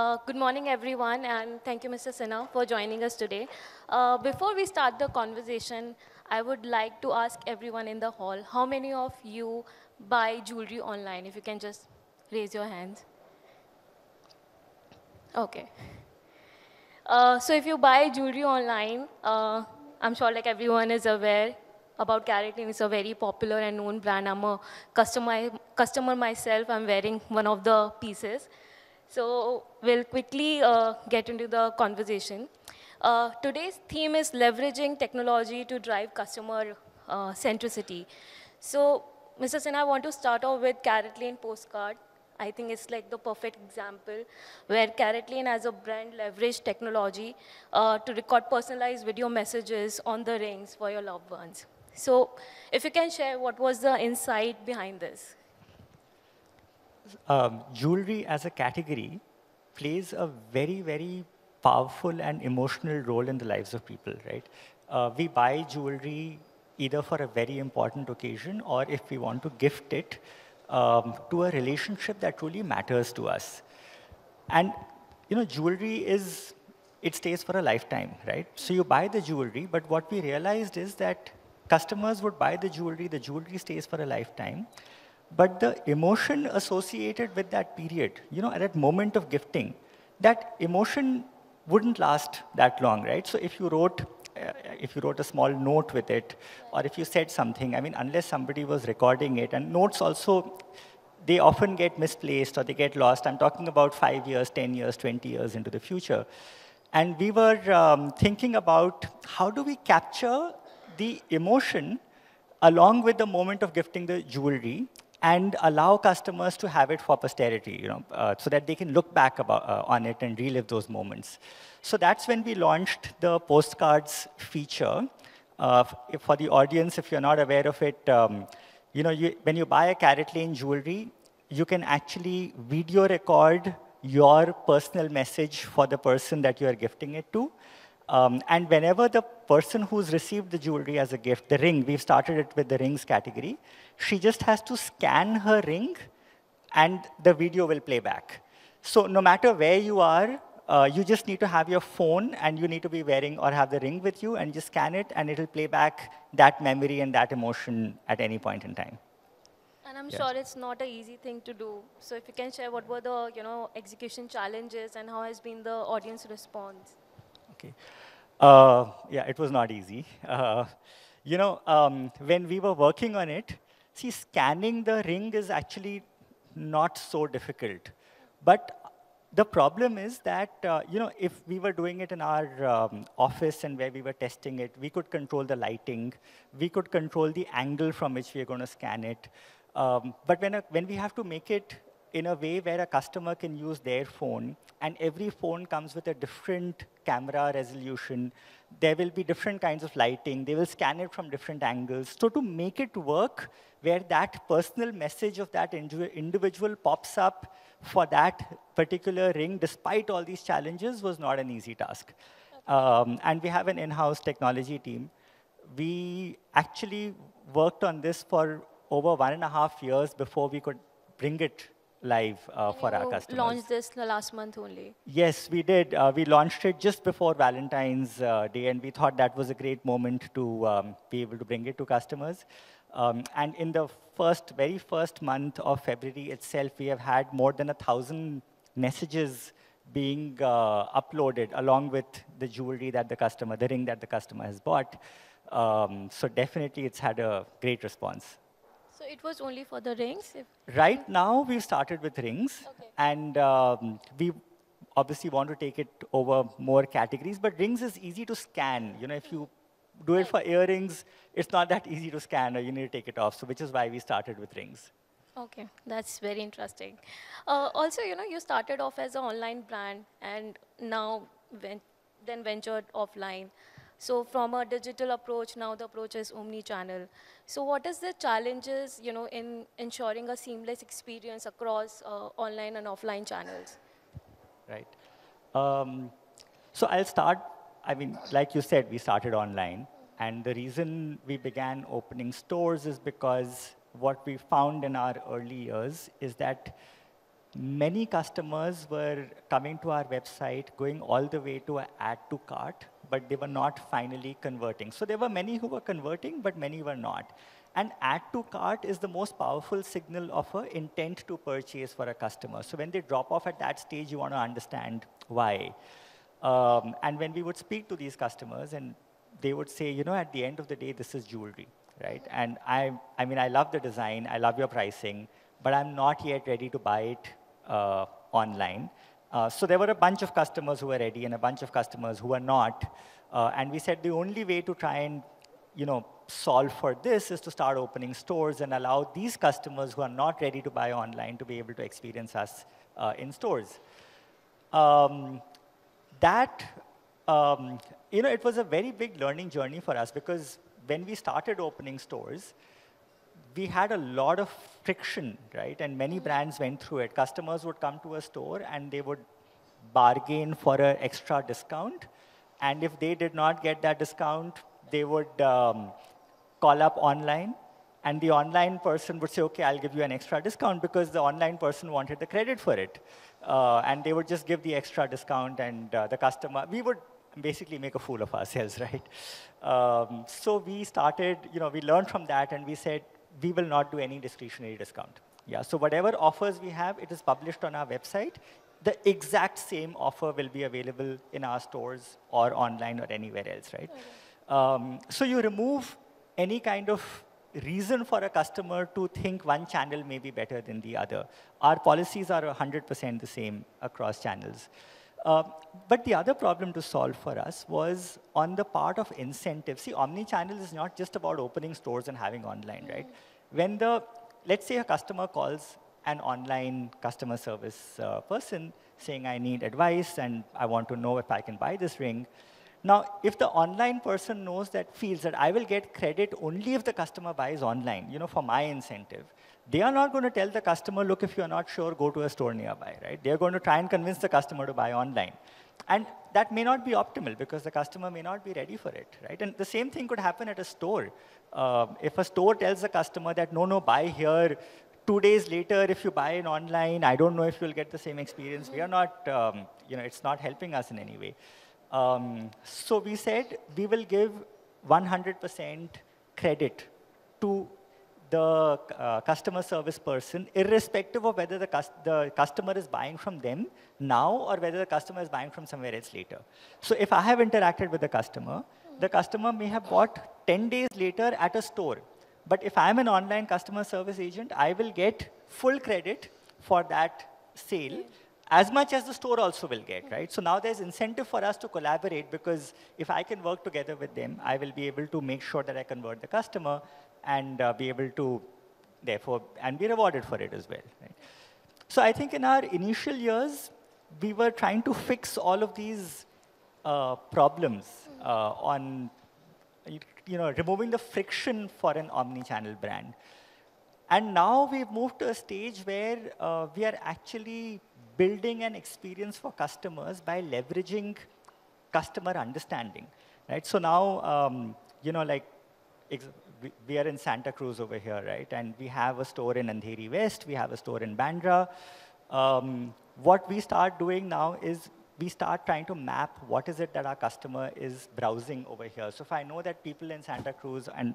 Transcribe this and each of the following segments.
Uh, good morning, everyone, and thank you, Mr. Sinha, for joining us today. Uh, before we start the conversation, I would like to ask everyone in the hall, how many of you buy jewelry online? If you can just raise your hands. Okay. Uh, so if you buy jewelry online, uh, I'm sure like everyone is aware about CaratLane. It's a very popular and known brand. I'm a customer, customer myself. I'm wearing one of the pieces. So we'll quickly uh, get into the conversation. Uh, today's theme is leveraging technology to drive customer uh, centricity. So, Mr. Sinha, I want to start off with CaratLane postcard. I think it's like the perfect example where CaratLane as a brand leveraged technology uh, to record personalized video messages on the rings for your loved ones. So if you can share what was the insight behind this? Um, jewelry as a category plays a very, very powerful and emotional role in the lives of people, right? Uh, we buy jewelry either for a very important occasion or if we want to gift it um, to a relationship that truly matters to us. And, you know, jewelry is, it stays for a lifetime, right? So you buy the jewelry, but what we realized is that customers would buy the jewelry, the jewelry stays for a lifetime, but the emotion associated with that period, you know, at that moment of gifting, that emotion wouldn't last that long, right? So if you wrote uh, if you wrote a small note with it, or if you said something, I mean, unless somebody was recording it, and notes also, they often get misplaced or they get lost. I'm talking about five years, 10 years, 20 years into the future. And we were um, thinking about how do we capture the emotion along with the moment of gifting the jewelry and allow customers to have it for posterity, you know, uh, so that they can look back about, uh, on it and relive those moments. So that's when we launched the postcards feature. Uh, for the audience, if you're not aware of it, um, you know, you, when you buy a CaratLane jewelry, you can actually video record your personal message for the person that you are gifting it to. Um, and whenever the person who's received the jewelry as a gift, the ring, we've started it with the rings category, she just has to scan her ring and the video will play back. So no matter where you are, uh, you just need to have your phone and you need to be wearing or have the ring with you and just scan it and it'll play back that memory and that emotion at any point in time. And I'm yeah. sure it's not an easy thing to do. So if you can share what were the you know execution challenges and how has been the audience response? Okay. Uh, yeah, it was not easy. Uh, you know, um, when we were working on it, see, scanning the ring is actually not so difficult. But the problem is that, uh, you know, if we were doing it in our um, office and where we were testing it, we could control the lighting. We could control the angle from which we are going to scan it. Um, but when, a, when we have to make it in a way where a customer can use their phone, and every phone comes with a different camera resolution. There will be different kinds of lighting. They will scan it from different angles. So to make it work, where that personal message of that individual pops up for that particular ring, despite all these challenges, was not an easy task. Um, and we have an in-house technology team. We actually worked on this for over one and a half years before we could bring it live uh, for our customers. launched this last month only. Yes, we did. Uh, we launched it just before Valentine's uh, Day, and we thought that was a great moment to um, be able to bring it to customers. Um, and in the first, very first month of February itself, we have had more than a thousand messages being uh, uploaded along with the jewelry that the customer, the ring that the customer has bought. Um, so definitely it's had a great response. So it was only for the rings? right now, we've started with rings. Okay. And um, we obviously want to take it over more categories. But rings is easy to scan. You know, if you do it for earrings, it's not that easy to scan or you need to take it off. So which is why we started with rings. Okay, that's very interesting. Uh, also, you know, you started off as an online brand and now went, then ventured offline. So from a digital approach, now the approach is omni-channel. So what is the challenges, you know, in ensuring a seamless experience across uh, online and offline channels? Right. Um, so I'll start, I mean, like you said, we started online. And the reason we began opening stores is because what we found in our early years is that many customers were coming to our website, going all the way to add to cart, but they were not finally converting. So there were many who were converting, but many were not. And add to cart is the most powerful signal of an intent to purchase for a customer. So when they drop off at that stage, you want to understand why. Um, and when we would speak to these customers, and they would say, you know, at the end of the day, this is jewelry, right? And I, I mean, I love the design, I love your pricing, but I'm not yet ready to buy it uh, online. Uh, so there were a bunch of customers who were ready and a bunch of customers who were not. Uh, and we said the only way to try and you know, solve for this is to start opening stores and allow these customers who are not ready to buy online to be able to experience us uh, in stores. Um, that, um, you know, it was a very big learning journey for us because when we started opening stores, we had a lot of friction, right? And many brands went through it. Customers would come to a store and they would bargain for an extra discount. And if they did not get that discount, they would um, call up online. And the online person would say, OK, I'll give you an extra discount because the online person wanted the credit for it. Uh, and they would just give the extra discount and uh, the customer, we would basically make a fool of ourselves, right? Um, so we started, you know, we learned from that and we said, we will not do any discretionary discount. Yeah, so whatever offers we have, it is published on our website. The exact same offer will be available in our stores or online or anywhere else, right? Okay. Um, so you remove any kind of reason for a customer to think one channel may be better than the other. Our policies are 100% the same across channels. Uh, but the other problem to solve for us was on the part of incentives. See, omni-channel is not just about opening stores and having online, right? When the, let's say a customer calls an online customer service uh, person saying, I need advice and I want to know if I can buy this ring. Now, if the online person knows that, feels that I will get credit only if the customer buys online, you know, for my incentive, they are not going to tell the customer, look, if you're not sure, go to a store nearby, right? They're going to try and convince the customer to buy online. And that may not be optimal because the customer may not be ready for it, right? And the same thing could happen at a store. Uh, if a store tells the customer that, no, no, buy here, two days later, if you buy it online, I don't know if you'll get the same experience. We are not, um, you know, it's not helping us in any way. Um, so we said we will give 100% credit to the uh, customer service person, irrespective of whether the, the customer is buying from them now or whether the customer is buying from somewhere else later. So if I have interacted with the customer, the customer may have bought 10 days later at a store. But if I'm an online customer service agent, I will get full credit for that sale as much as the store also will get, right? So now there's incentive for us to collaborate because if I can work together with them, I will be able to make sure that I convert the customer and uh, be able to, therefore, and be rewarded for it as well. Right? So I think in our initial years, we were trying to fix all of these uh, problems uh, on, you know, removing the friction for an omni-channel brand. And now we've moved to a stage where uh, we are actually building an experience for customers by leveraging customer understanding, right? So now, um, you know, like we are in Santa Cruz over here, right? And we have a store in Andheri West, we have a store in Bandra. Um, what we start doing now is we start trying to map what is it that our customer is browsing over here. So if I know that people in Santa Cruz and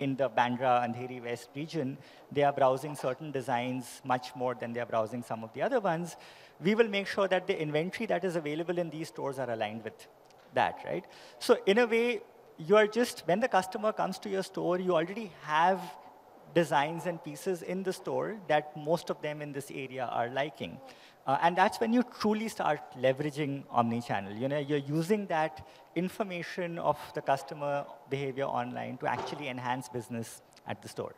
in the Bandra Andheri West region, they are browsing certain designs much more than they are browsing some of the other ones, we will make sure that the inventory that is available in these stores are aligned with that, right? So in a way, you are just, when the customer comes to your store, you already have designs and pieces in the store that most of them in this area are liking. Uh, and that's when you truly start leveraging omni-channel. You know, you're using that information of the customer behavior online to actually enhance business at the store.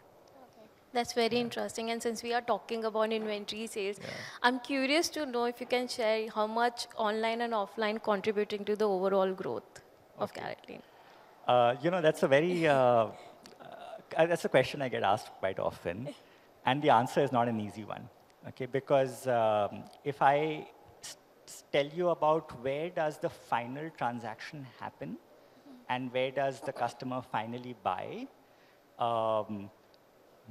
That's very yeah. interesting. And since we are talking about inventory sales, yeah. I'm curious to know if you can share how much online and offline contributing to the overall growth okay. of CaratLane. Uh, you know, that's a very, uh, uh, that's a question I get asked quite often. And the answer is not an easy one, okay? Because um, if I tell you about where does the final transaction happen and where does the customer finally buy, um,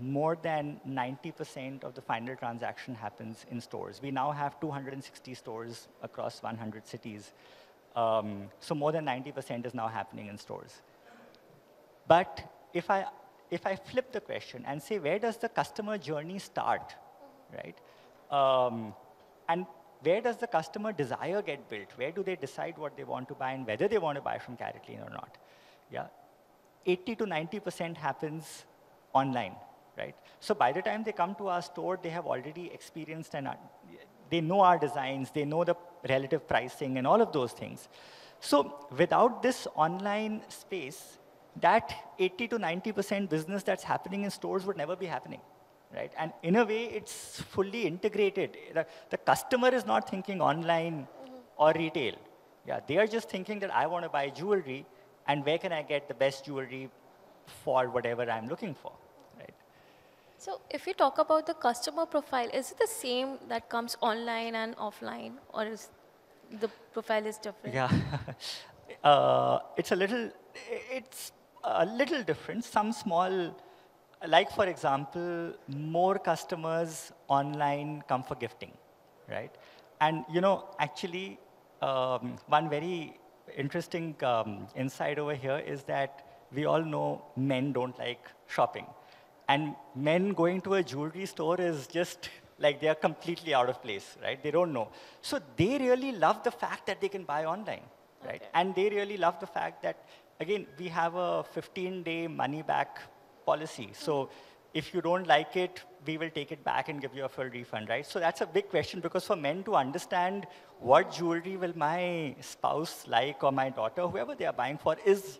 more than 90% of the final transaction happens in stores. We now have 260 stores across 100 cities. Um, so more than 90% is now happening in stores. But if I, if I flip the question and say, where does the customer journey start, right? Um, and where does the customer desire get built? Where do they decide what they want to buy and whether they want to buy from CaratLane or not? Yeah, 80 to 90% happens online, right? So by the time they come to our store, they have already experienced and they know our designs, they know the relative pricing and all of those things. So without this online space, that 80 to 90% business that's happening in stores would never be happening right? And in a way, it's fully integrated. The, the customer is not thinking online mm -hmm. or retail. Yeah, they are just thinking that I want to buy jewelry, and where can I get the best jewelry for whatever I'm looking for, right? So if you talk about the customer profile, is it the same that comes online and offline, or is the profile is different? Yeah, uh, it's a little, it's a little different. Some small like for example, more customers online come for gifting, right? And you know, actually, um, one very interesting um, insight over here is that we all know men don't like shopping. And men going to a jewelry store is just like they are completely out of place, right? They don't know. So they really love the fact that they can buy online, right? Okay. And they really love the fact that, again, we have a 15-day money-back policy. So if you don't like it, we will take it back and give you a full refund, right? So that's a big question because for men to understand what jewelry will my spouse like or my daughter, whoever they are buying for, is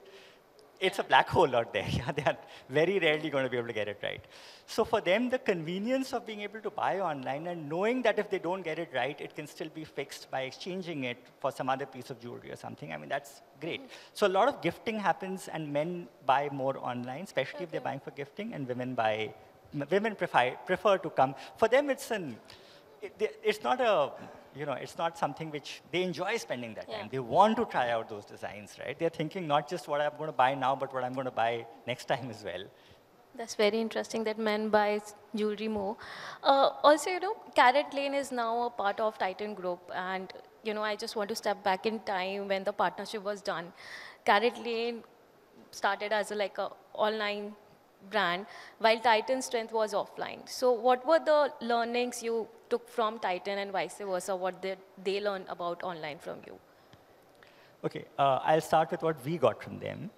it's a black hole out there. Yeah, they are very rarely going to be able to get it right. So for them, the convenience of being able to buy online and knowing that if they don't get it right, it can still be fixed by exchanging it for some other piece of jewelry or something. I mean, that's great. So a lot of gifting happens and men buy more online, especially okay. if they're buying for gifting, and women buy, women prefer, prefer to come. For them, it's an, it, it's not a you know, it's not something which they enjoy spending that yeah. time. They want to try out those designs, right? They're thinking not just what I'm going to buy now, but what I'm going to buy next time as well. That's very interesting that men buy jewelry more. Uh, also, you know, CaratLane is now a part of Titan Group, and you know, I just want to step back in time when the partnership was done. CaratLane started as a, like a online brand, while Titan strength was offline. So, what were the learnings you took from Titan and vice versa? What did they learn about online from you? Okay, uh, I'll start with what we got from them.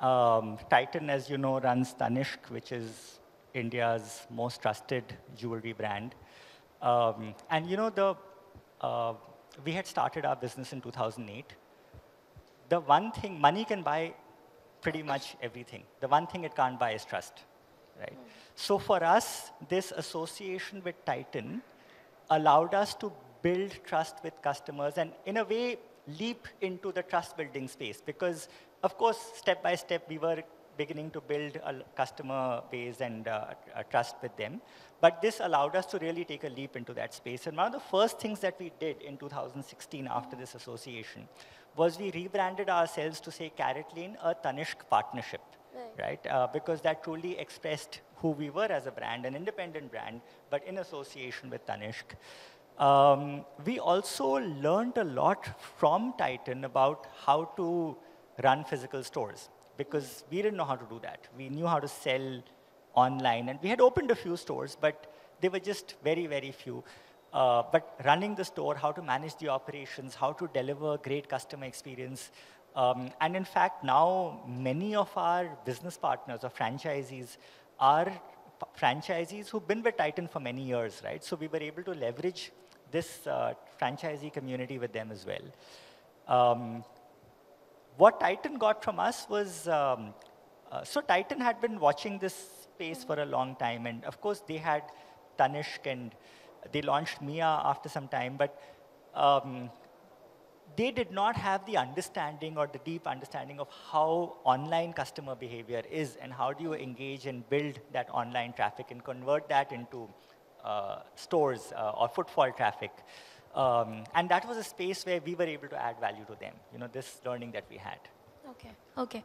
Um, Titan, as you know, runs Tanishq, which is India's most trusted jewelry brand. Um, and you know, the, uh, we had started our business in 2008. The one thing, money can buy pretty much everything. The one thing it can't buy is trust, right? So for us, this association with Titan allowed us to build trust with customers and in a way leap into the trust building space because of course step by step we were beginning to build a customer base and uh, trust with them. But this allowed us to really take a leap into that space. And one of the first things that we did in 2016 after this association was we rebranded ourselves to say CaratLane, a Tanishq partnership, right? right? Uh, because that truly expressed who we were as a brand, an independent brand, but in association with Tanishq. Um, we also learned a lot from Titan about how to run physical stores because we didn't know how to do that. We knew how to sell online, and we had opened a few stores, but they were just very, very few. Uh, but running the store, how to manage the operations, how to deliver great customer experience. Um, and in fact, now many of our business partners or franchisees are franchisees who've been with Titan for many years, right? So we were able to leverage this uh, franchisee community with them as well. Um, what Titan got from us was, um, uh, so Titan had been watching this space for a long time, and of course they had Tanishq and they launched Mia after some time, but um, they did not have the understanding or the deep understanding of how online customer behavior is and how do you engage and build that online traffic and convert that into uh, stores uh, or footfall traffic. Um, and that was a space where we were able to add value to them, you know, this learning that we had. Okay, okay.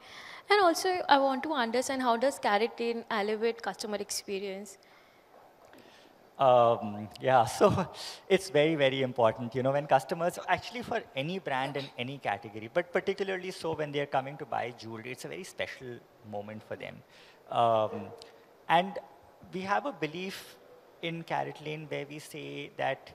And also, I want to understand how does CaratLane elevate customer experience? Um, yeah, so it's very, very important. You know, when customers, actually for any brand in any category, but particularly so when they're coming to buy jewelry, it's a very special moment for them. Um, and we have a belief in CaratLane where we say that,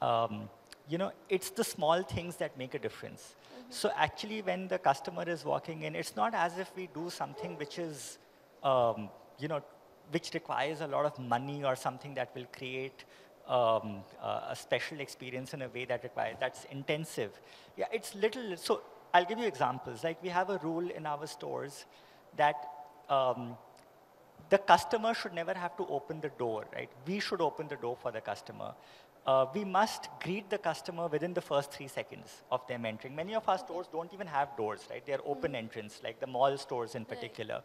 um, you know, it's the small things that make a difference. Mm -hmm. So actually, when the customer is walking in, it's not as if we do something which is, um, you know, which requires a lot of money or something that will create um, uh, a special experience in a way that requires, that's intensive. Yeah, it's little, so I'll give you examples. Like we have a rule in our stores that um, the customer should never have to open the door, right? We should open the door for the customer. Uh, we must greet the customer within the first three seconds of them entering. Many of our stores don't even have doors, right? They're open entrance, like the mall stores in particular. Right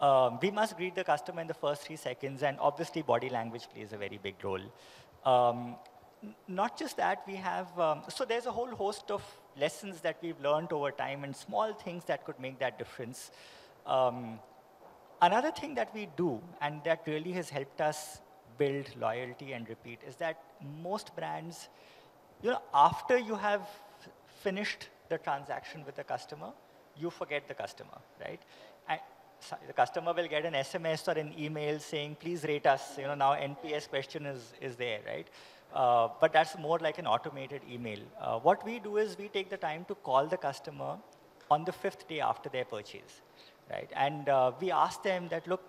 um, we must greet the customer in the first three seconds, and obviously body language plays a very big role. Um, not just that, we have, um, so there's a whole host of lessons that we've learned over time and small things that could make that difference. Um, another thing that we do, and that really has helped us build loyalty and repeat, is that most brands, you know, after you have finished the transaction with the customer, you forget the customer, right? And the customer will get an SMS or an email saying, please rate us. You know, now NPS question is, is there, right? Uh, but that's more like an automated email. Uh, what we do is we take the time to call the customer on the fifth day after their purchase, right? And uh, we ask them that, look,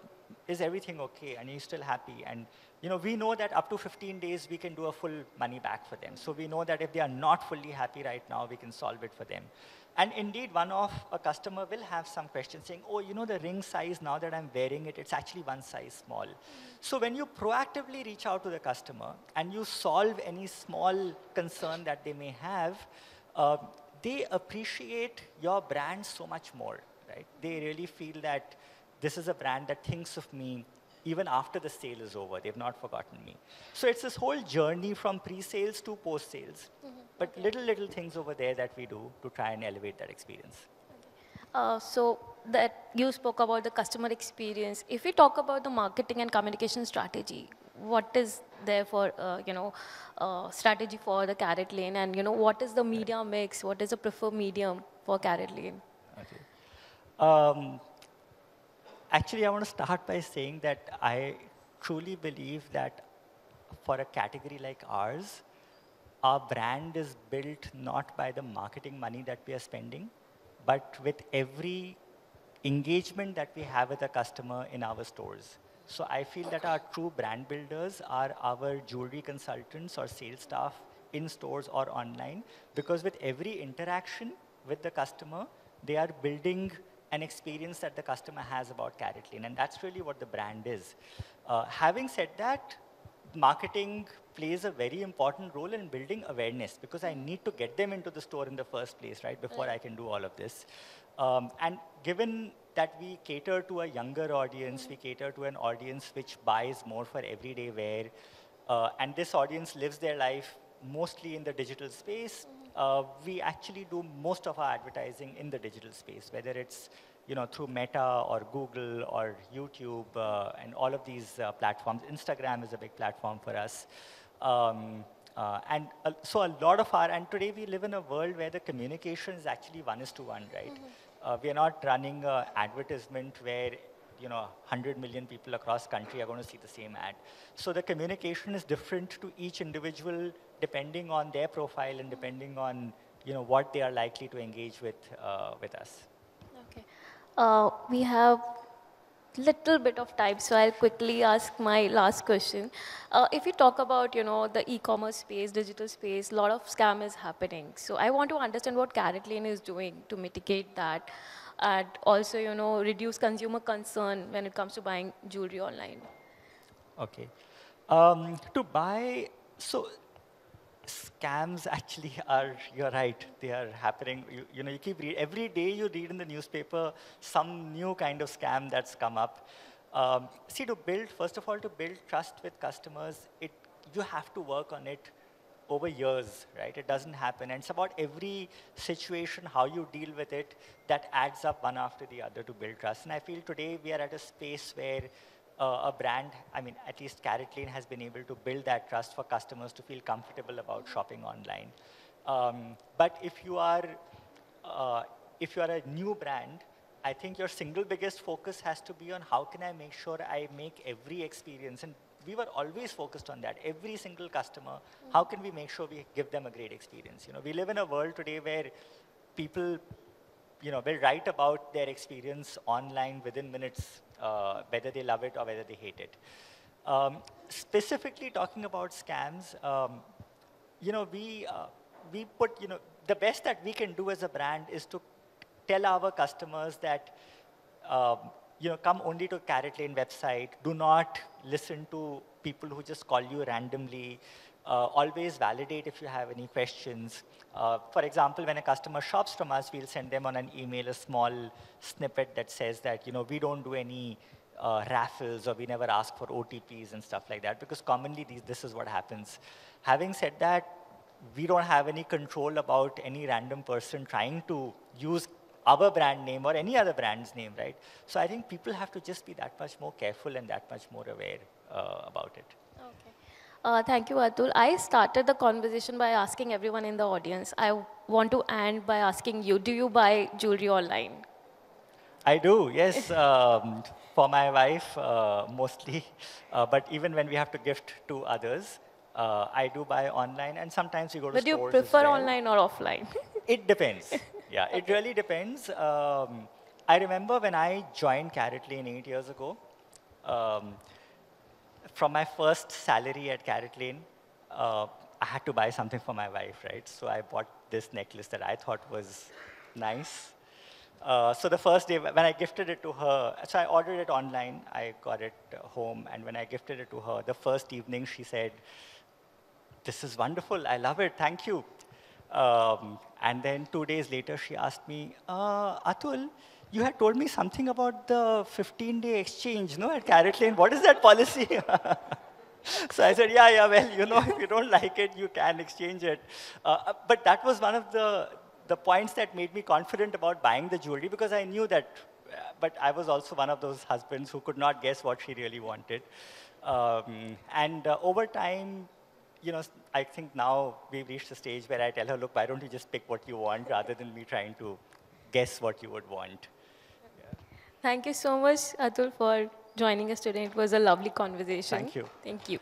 is everything okay? And you still happy? And you know, we know that up to 15 days, we can do a full money back for them. So we know that if they are not fully happy right now, we can solve it for them. And indeed, one of a customer will have some questions saying, oh, you know, the ring size, now that I'm wearing it, it's actually one size small. So when you proactively reach out to the customer and you solve any small concern that they may have, uh, they appreciate your brand so much more, right? They really feel that this is a brand that thinks of me even after the sale is over. They've not forgotten me. So it's this whole journey from pre-sales to post-sales, mm -hmm. but okay. little, little things over there that we do to try and elevate that experience. Uh, so that you spoke about the customer experience. If we talk about the marketing and communication strategy, what is there for, uh, you know, uh, strategy for the CaratLane, and, you know, what is the media mix? What is the preferred medium for CaratLane? Okay. Um, Actually, I want to start by saying that I truly believe that for a category like ours, our brand is built not by the marketing money that we are spending, but with every engagement that we have with a customer in our stores. So I feel that our true brand builders are our jewelry consultants or sales staff in stores or online, because with every interaction with the customer, they are building an experience that the customer has about CaratLane, and that's really what the brand is. Uh, having said that, marketing plays a very important role in building awareness because I need to get them into the store in the first place, right, before I can do all of this. Um, and given that we cater to a younger audience, we cater to an audience which buys more for everyday wear, uh, and this audience lives their life mostly in the digital space, uh, we actually do most of our advertising in the digital space, whether it's you know, through Meta or Google or YouTube uh, and all of these uh, platforms. Instagram is a big platform for us. Um, uh, and uh, so a lot of our, and today we live in a world where the communication is actually one is to one, right? Mm -hmm. we are not running an advertisement where you know, 100 million people across country are going to see the same ad. So the communication is different to each individual depending on their profile and depending on, you know, what they are likely to engage with, uh, with us. Okay. Uh, we have little bit of time, so I'll quickly ask my last question. Uh, if you talk about, you know, the e-commerce space, digital space, a lot of scam is happening. So I want to understand what CaratLane is doing to mitigate that and also, you know, reduce consumer concern when it comes to buying jewelry online? Okay. Um, to buy, so scams actually are, you're right, they are happening. You, you know, you keep read, every day you read in the newspaper some new kind of scam that's come up. Um, see, to build, first of all, to build trust with customers, it, you have to work on it over years, right? It doesn't happen. And it's about every situation, how you deal with it, that adds up one after the other to build trust. And I feel today we are at a space where uh, a brand, I mean, at least CaratLane has been able to build that trust for customers to feel comfortable about shopping online. Um, but if you are, uh, if you are a new brand, I think your single biggest focus has to be on how can I make sure I make every experience, and we were always focused on that. Every single customer, how can we make sure we give them a great experience? You know, we live in a world today where people, you know, will write about their experience online within minutes, uh, whether they love it or whether they hate it. Um, specifically talking about scams, um, you know, we, uh, we put, you know, the best that we can do as a brand is to tell our customers that, um, you know, come only to CaratLane website. Do not listen to people who just call you randomly. Uh, always validate if you have any questions. Uh, for example, when a customer shops from us, we'll send them on an email a small snippet that says that, you know, we don't do any uh, raffles or we never ask for OTPs and stuff like that because commonly these, this is what happens. Having said that, we don't have any control about any random person trying to use our brand name or any other brand's name, right? So I think people have to just be that much more careful and that much more aware uh, about it. Okay. Uh, thank you, Atul. I started the conversation by asking everyone in the audience. I want to end by asking you, do you buy jewelry online? I do, yes, um, for my wife uh, mostly, uh, but even when we have to gift to others, uh, I do buy online and sometimes we go to But do you prefer well. online or offline? It depends. yeah, it really depends. Um, I remember when I joined CaratLane eight years ago, um, from my first salary at CaratLane, uh, I had to buy something for my wife, right? So I bought this necklace that I thought was nice. Uh, so the first day, when I gifted it to her, so I ordered it online, I got it home, and when I gifted it to her, the first evening she said, this is wonderful, I love it, thank you. Um, and then two days later, she asked me, uh, Atul, you had told me something about the 15-day exchange, no, at CaratLane. What is that policy? so I said, yeah, yeah, well, you know, if you don't like it, you can exchange it. Uh, but that was one of the, the points that made me confident about buying the jewelry because I knew that, uh, but I was also one of those husbands who could not guess what she really wanted. Um, and uh, over time, you know, I think now we've reached a stage where I tell her, look, why don't you just pick what you want rather than me trying to guess what you would want. Thank you so much, Atul, for joining us today. It was a lovely conversation. Thank you. Thank you.